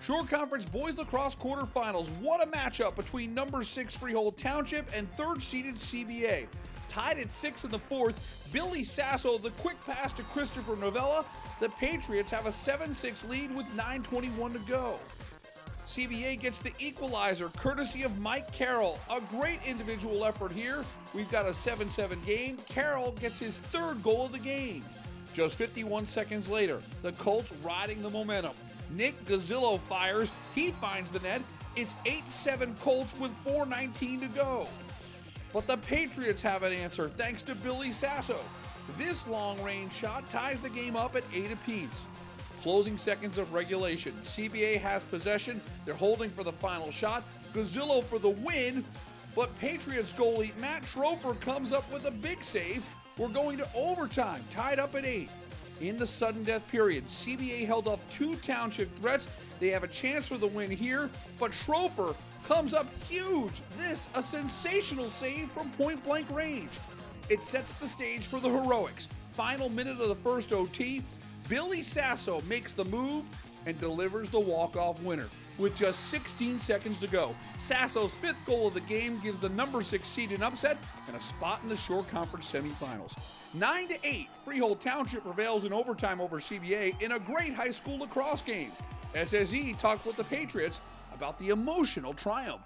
Shore Conference Boys Lacrosse Quarterfinals. What a matchup between number six Freehold Township and third seeded CBA. Tied at six in the fourth, Billy Sasso, the quick pass to Christopher Novella. The Patriots have a 7 6 lead with 9.21 to go. CBA gets the equalizer courtesy of Mike Carroll. A great individual effort here. We've got a 7 7 game. Carroll gets his third goal of the game. Just 51 seconds later, the Colts riding the momentum. Nick Gazzillo fires. He finds the net. It's 8 7 Colts with 4.19 to go. But the Patriots have an answer thanks to Billy Sasso. This long range shot ties the game up at 8 apiece. Closing seconds of regulation. CBA has possession. They're holding for the final shot. Gazzillo for the win. But Patriots goalie Matt Schroepfer comes up with a big save. We're going to overtime, tied up at 8. In the sudden death period, CBA held off two township threats. They have a chance for the win here, but Schroepfer comes up huge. This a sensational save from point blank range. It sets the stage for the heroics. Final minute of the first OT, Billy Sasso makes the move and delivers the walk-off winner. With just 16 seconds to go, Sasso's fifth goal of the game gives the number six seed an upset and a spot in the Shore Conference semifinals. 9 to 8, Freehold Township prevails in overtime over CBA in a great high school lacrosse game. SSE talked with the Patriots about the emotional triumph.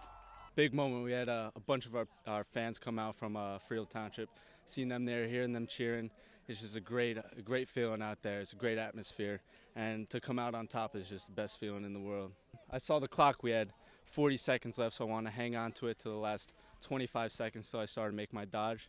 Big moment. We had uh, a bunch of our, our fans come out from uh, Freehold Township, seeing them there, hearing them cheering. It's just a great, a great feeling out there. It's a great atmosphere, and to come out on top is just the best feeling in the world. I saw the clock. We had 40 seconds left, so I wanted to hang on to it to the last 25 seconds. So I started to make my dodge.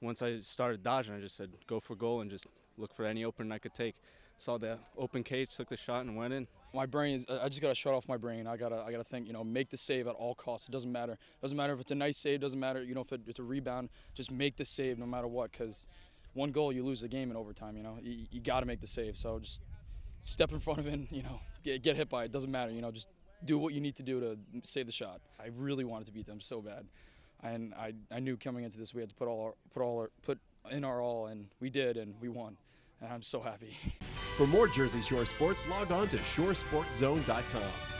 Once I started dodging, I just said go for goal and just look for any opening I could take. Saw the open cage, took the shot, and went in my brain is I just gotta shut off my brain. I gotta I gotta think, you know, make the save at all costs. It doesn't matter. It doesn't matter if it's a nice save, doesn't matter, you know, if it's a rebound, just make the save no matter what, because one goal you lose the game in overtime, you know. You, you gotta make the save. So just step in front of it, you know, get, get hit by it. Doesn't matter, you know, just do what you need to do to save the shot. I really wanted to beat them so bad. And I, I knew coming into this we had to put all our, put all our, put in our all and we did and we won. And I'm so happy. For more Jersey Shore sports, log on to shoresportszone.com.